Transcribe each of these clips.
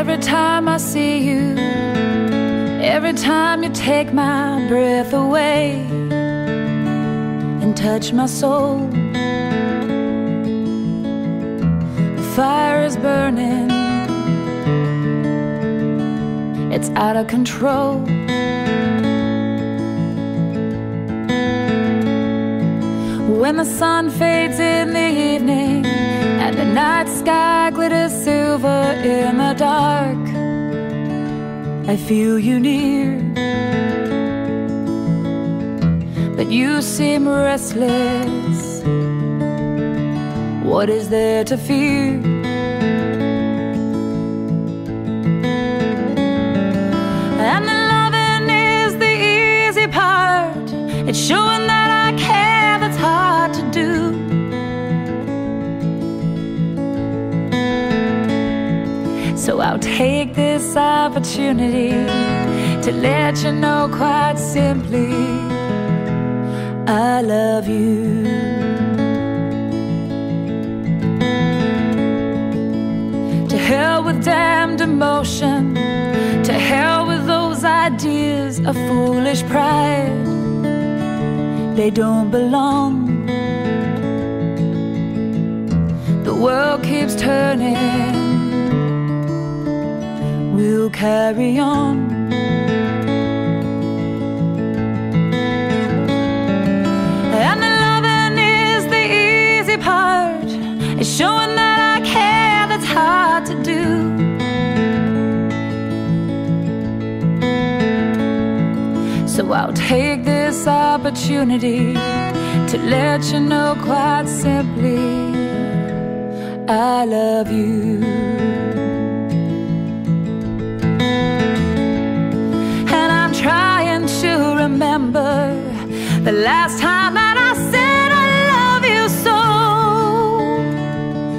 Every time I see you, every time you take my breath away and touch my soul, the fire is burning, it's out of control. When the sun fades in the evening and the night sky glitters silver in the I feel you near. But you seem restless. What is there to fear? I'll take this opportunity to let you know quite simply I love you. To hell with damned emotion, to hell with those ideas of foolish pride. They don't belong. The world keeps turning we'll carry on. And the loving is the easy part. It's showing that I care that's hard to do. So I'll take this opportunity to let you know quite simply I love you. The last time that I said I love you so.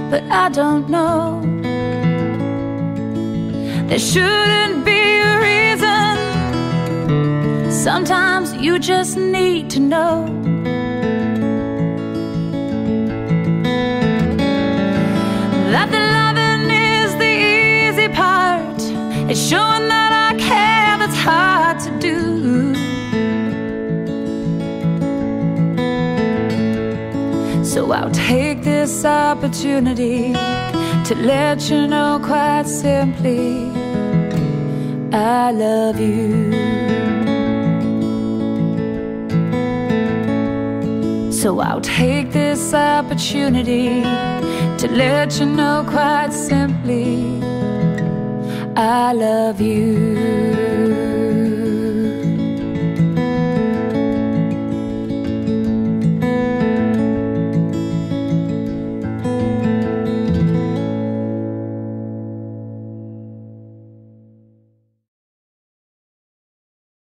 But I don't know. There shouldn't be a reason. Sometimes you just need to know. That the loving is the easy part. It's showing I'll take this opportunity to let you know quite simply I love you. So I'll take this opportunity to let you know quite simply I love you.